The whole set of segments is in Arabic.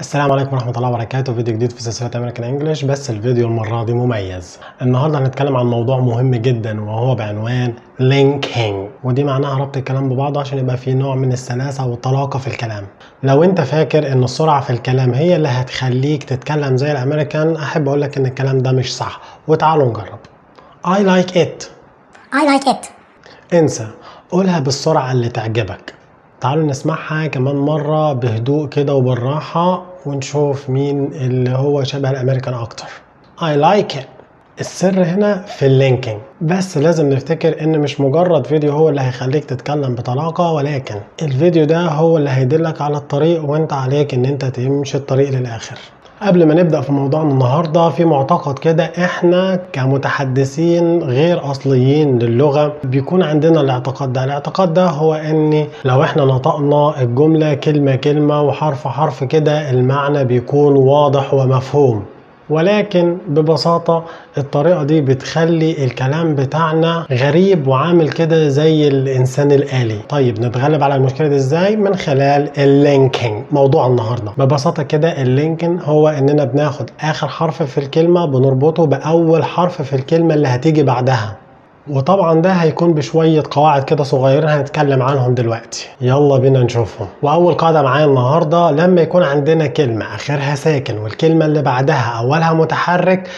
السلام عليكم ورحمة الله وبركاته. فيديو جديد في سلسلة أمريكان انجلش بس الفيديو المرة دي مميز. النهاردة هنتكلم عن موضوع مهم جدا وهو بعنوان linking. ودي معناها ربط الكلام ببعضه عشان يبقى فيه نوع من السلاسة والطلاقة في الكلام. لو انت فاكر إن السرعة في الكلام هي اللي هتخليك تتكلم زي الأمريكان أحب اقولك إن الكلام ده مش صح. وتعالوا نجرب. I like it. I like it. انسى. قولها بالسرعة اللي تعجبك. تعالوا نسمعها كمان مرة بهدوء كده وبالراحة. ونشوف مين اللي هو شبه الأمريكان أكتر. I like it. السر هنا في اللينكينج. بس لازم نفتكر إن مش مجرد فيديو هو اللي هيخليك تتكلم بطلاقة ولكن الفيديو ده هو اللي هيدلك على الطريق وإنت عليك إن إنت تمشي الطريق للآخر. قبل ما نبدأ في موضوعنا النهاردة في معتقد كده إحنا كمتحدثين غير أصليين للغة بيكون عندنا الاعتقاد ده. الاعتقاد ده هو إن لو إحنا نطقنا الجملة كلمة كلمة وحرف حرف كده المعنى بيكون واضح ومفهوم. ولكن ببساطة الطريقة دي بتخلي الكلام بتاعنا غريب وعامل كده زي الإنسان الآلي. طيب نتغلب على المشكلة دي إزاي؟ من خلال ال linking. موضوع النهاردة. ببساطة كده ال linking هو إننا بناخد آخر حرف في الكلمة بنربطه بأول حرف في الكلمة اللي هتيجي بعدها. وطبعا ده هيكون بشوية قواعد كده صغيرين هنتكلم عنهم دلوقتي. يلا بينا نشوفهم. وأول قاعدة معايا النهاردة لما يكون عندنا كلمة آخرها ساكن والكلمة اللي بعدها أولها متحرك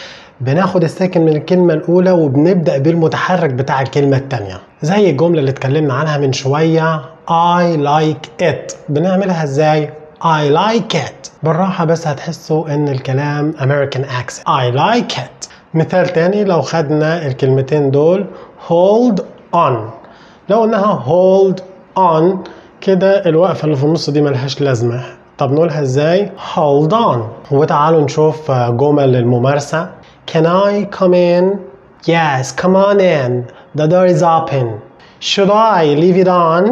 بناخد الساكن من الكلمة الأولى وبنبدأ بالمتحرك بتاع الكلمة التانية. زي الجملة اللي اتكلمنا عنها من شوية I like it. بنعملها إزاي؟ I like it. بالراحة بس هتحسوا إن الكلام American accent. I like it. مثال تاني لو خدنا الكلمتين دول hold on لو قلناها hold on كده الوقفة اللي في النص دي ملهاش لازمة طب نقولها إزاي hold on وتعالوا نشوف جمل الممارسة can I come in yes come on in the door is open should I leave it on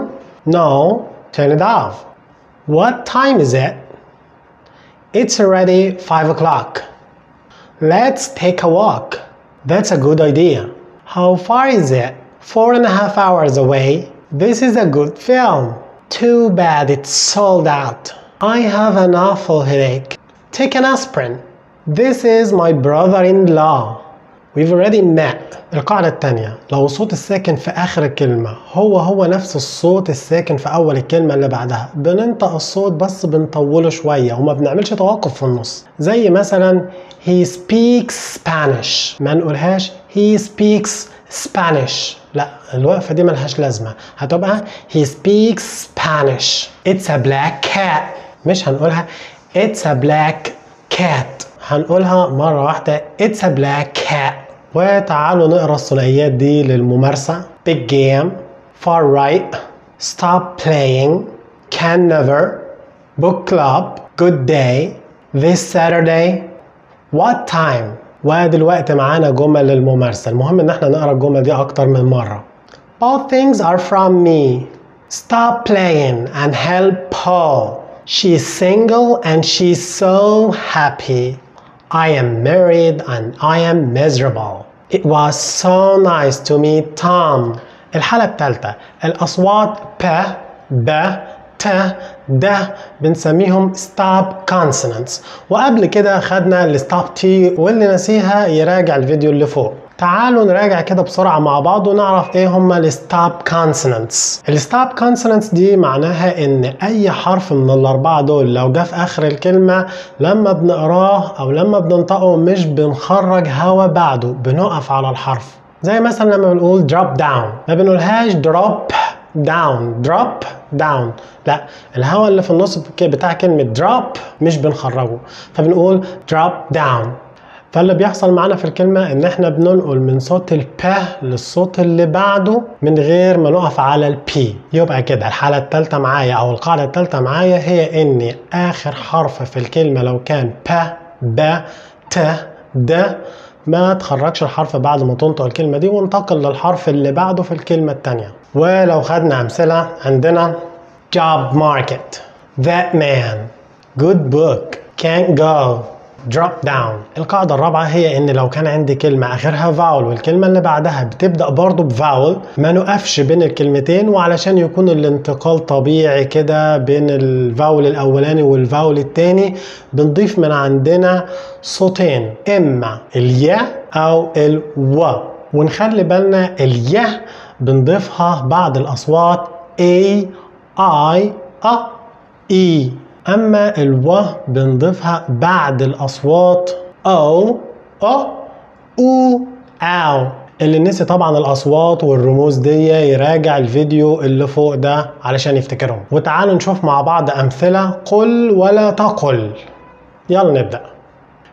no turn it off what time is it it's already 5 o'clock Let's take a walk. That's a good idea. How far is it? Four and a half hours away. This is a good film. Too bad it's sold out. I have an awful headache. Take an aspirin. This is my brother in law. We've already met. القاعدة التانية. لو الصوت الساكن في آخر الكلمة هو هو نفس الصوت الساكن في أول الكلمة اللي بعدها. بننطق الصوت بس بنطوله شوية وما بنعملش توقف في النص. زي مثلا he speaks Spanish. ما نقولهاش he speaks Spanish. لا الوقفة دي ملهاش لازمة. هتبقى he speaks Spanish. It's a black cat. مش هنقولها it's a black cat. هنقولها مرة واحدة it's a black cat وتعالوا نقرا الثنائيات دي للممارسة big game far right stop playing can never book club good day this Saturday what time ودلوقتي معانا جمل للممارسة المهم ان احنا نقرا الجمل دي اكتر من مرة both things are from me stop playing and help Paul she's single and she's so happy I am married and I am miserable. It was so nice to meet Tom. الحالة الثالثة الأصوات ب ب ت د بنسميهم stop consonants وقبل كده خدنا ال stop T واللي نسيها يراجع الفيديو اللي فوق تعالوا نراجع كده بسرعة مع بعض ونعرف إيه هما ال stop consonants ال stop consonants دي معناها ان اي حرف من الأربعة دول لو جه في آخر الكلمة لما بنقراه أو لما بننطقه مش بنخرج هوا بعده بنقف على الحرف. زي مثلا لما بنقول drop down. ما بنقولهاش drop down drop down. لا الهواء اللي في النص بتاع كلمة drop مش بنخرجه. فبنقول drop down. فاللي بيحصل معانا في الكلمة إن إحنا بننقل من صوت الب للصوت اللي بعده من غير ما نقف على البي يبقى كده الحالة التالتة معايا أو القاعدة التالتة معايا هي إن آخر حرف في الكلمة لو كان ب ب ت د ما تخرجش الحرف بعد ما تنطق الكلمة دي وانتقل للحرف اللي بعده في الكلمة التانية. ولو خدنا أمثلة عندنا job market. That man. Good book. Can't go. Drop down. القاعدة الرابعة هي إن لو كان عندي كلمة آخرها فاول والكلمة اللي بعدها بتبدأ برضو بفاول ما نقفش بين الكلمتين وعلشان يكون الانتقال طبيعي كده بين الفاول الأولاني والفاول التاني بنضيف من عندنا صوتين إما اليا أو ألو ونخلي بالنا اليا بنضيفها بعد الأصوات A I أ إي أما ألو بنضيفها بعد الأصوات أو أ أو أو. اللي نسي طبعا الأصوات والرموز دي يراجع الفيديو اللي فوق ده علشان يفتكرهم. وتعالوا نشوف مع بعض أمثلة قل ولا تقل. يلا نبدأ.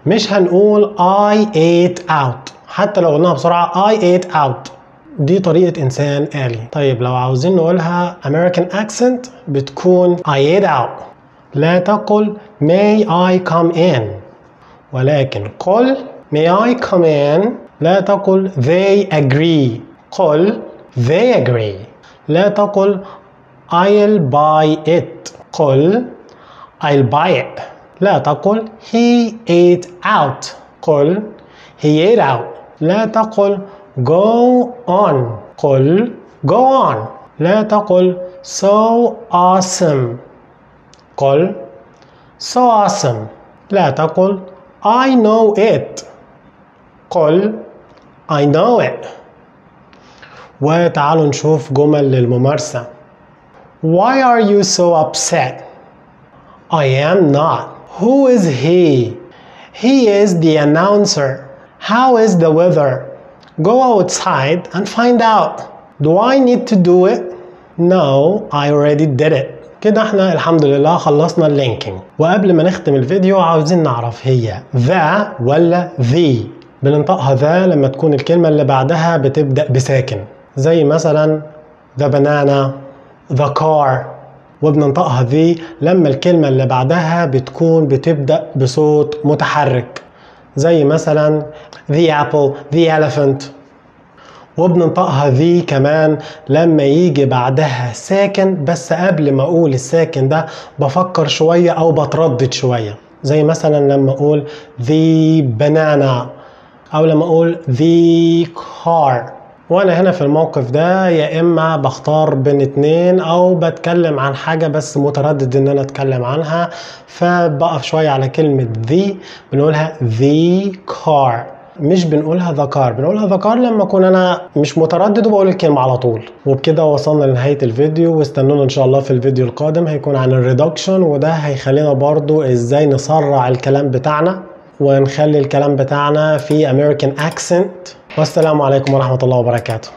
مش هنقول I ate out. حتى لو قلناها بسرعة I ate out. دي طريقة إنسان آلي. طيب لو عاوزين نقولها American accent بتكون I ate out. لا تقل may I come in ولكن قل may I come in لا تقل they agree قل they agree لا تقل I'll buy it قل I'll buy it لا تقل he ate out قل he ate out لا تقل go on قل go on لا تقل so awesome قل so awesome لا تقل I know it قل I know it وتعالوا نشوف جمل للممارسة Why are you so upset? I am not. Who is he? He is the announcer. How is the weather? Go outside and find out. Do I need to do it? No, I already did it. كده إحنا الحمد لله خلصنا ال linking. وقبل ما نختم الفيديو عاوزين نعرف هي the ولا the. بننطقها the لما تكون الكلمة اللي بعدها بتبدأ بساكن. زي مثلا the banana the car وبننطقها ذي لما الكلمة اللي بعدها بتكون بتبدأ بصوت متحرك. زي مثلا the apple the elephant وبننطقها ذي كمان لما يجي بعدها ساكن. بس قبل ما أقول الساكن ده بفكر شوية أو بتردد شوية. زي مثلا لما أقول the banana أو لما أقول the car. وأنا هنا في الموقف ده يا إما بختار بين اتنين أو بتكلم عن حاجة بس متردد إن أنا أتكلم عنها. فبقف شوية على كلمة the بنقولها the car. مش بنقولها ذكار بنقولها ذكار لما أكون أنا مش متردد وبقول الكلمة على طول. وبكده وصلنا لنهاية الفيديو واستنونا إن شاء الله في الفيديو القادم هيكون عن الريدكشن وده هيخلينا برضو إزاي نسرع الكلام بتاعنا ونخلي الكلام بتاعنا في American accent. والسلام عليكم ورحمة الله وبركاته.